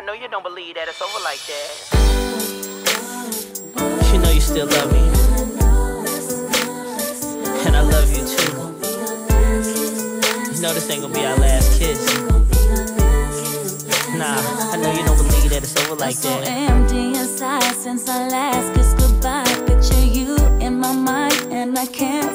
I know you don't believe that it's over like that. You know you still love me. And I love you too. You know this ain't gonna be our last kiss. Nah, I know you don't believe that it's over like that. I'm so empty inside since I last kissed goodbye. Picture you in my mind, and I can't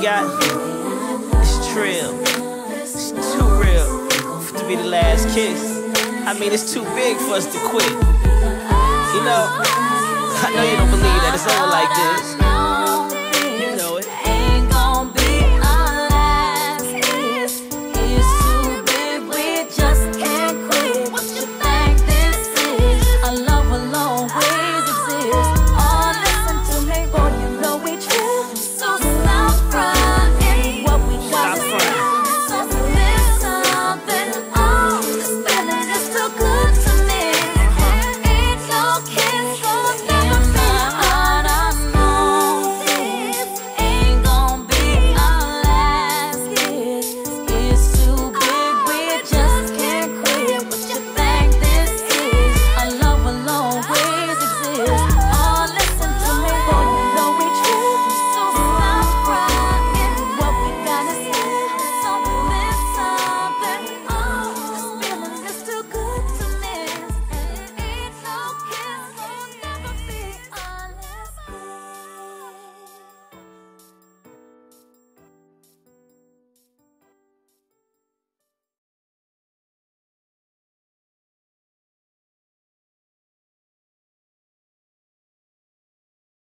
got it's trill. It's too real to be the last kiss. I mean, it's too big for us to quit. You know, I know you don't believe that it's over like this.